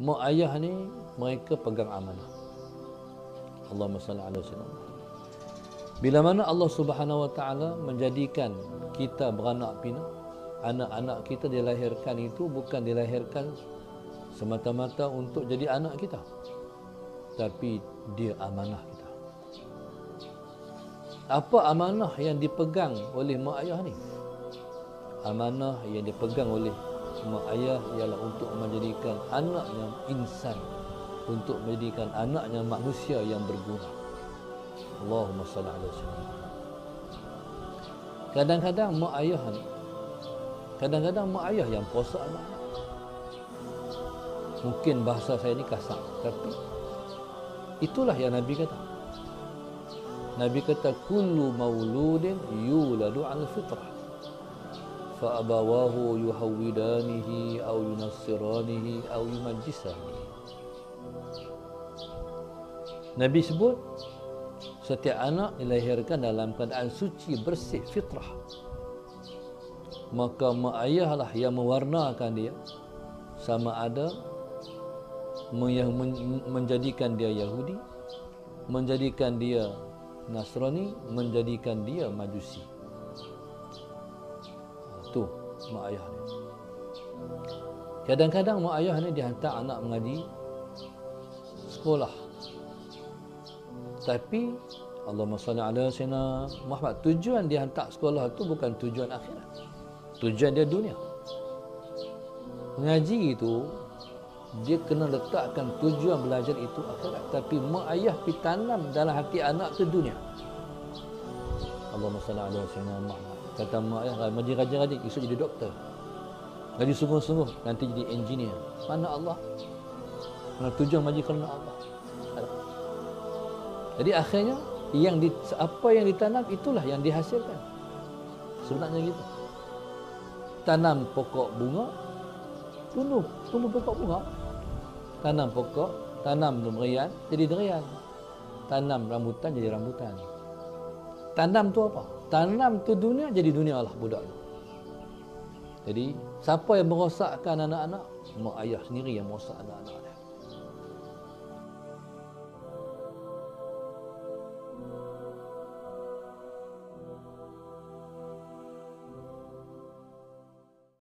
mak ayah ni mereka pegang amanah. Allahumma salli ala sayyidina Bila mana Allah Subhanahu wa taala menjadikan kita beranak pinak, anak-anak kita dilahirkan itu bukan dilahirkan semata-mata untuk jadi anak kita. Tapi dia amanah kita. Apa amanah yang dipegang oleh mak ayah ni? Amanah yang dipegang oleh mak ayah ialah untuk menjadikan anaknya insan untuk menjadikan anaknya manusia yang berguna. Allahumma salli ala sayyidina. Kadang-kadang mak ayah kadang-kadang mak ayah yang puasa anak-anak. Mungkin bahasa saya ni kasar, tapi itulah yang Nabi kata. Nabi kata kullu mauludin yuladu al fitrah abawahu yuhawidanihi aw yunassiranihi aw yumajjisanihi Nabi sebut setiap anak dilahirkan dalam keadaan suci, bersih, fitrah. Maka mak ayah lah yang mewarnakan dia sama ada menjadikan dia Yahudi, menjadikan dia Nasrani, menjadikan dia Majusi. Itu mak ayah ni. Kadang-kadang mak ayah ni dihantar anak mengaji sekolah. Tapi Allahumma salli ala sayyidina Muhammad tujuan dia hantar sekolah tu bukan tujuan akhirat. Tujuan dia dunia. Mengaji itu dia kena letakkan tujuan belajar itu akhirat. Tapi mak ayah pi tanam dalam hati anak tu dunia. Allahumma salli ala sayyidina Muhammad kata mak ayah menjadi rajin-rajin esok jadi doktor jadi sungguh-sungguh nanti jadi engineer mana Allah mana tujuan mengaji kerana Allah jadi akhirnya yang di, apa yang ditanam itulah yang dihasilkan. Sebenarnya gitu. Tanam pokok bunga, tumbuh, tumbuh pokok bunga. Tanam pokok, tanam durian, jadi durian. Tanam rambutan jadi rambutan. Tanam tu apa? Tanam tu dunia jadi dunia Allah budak tu. Jadi siapa yang merosakkan anak-anak? Mak ayah sendiri yang merosak anak-anak.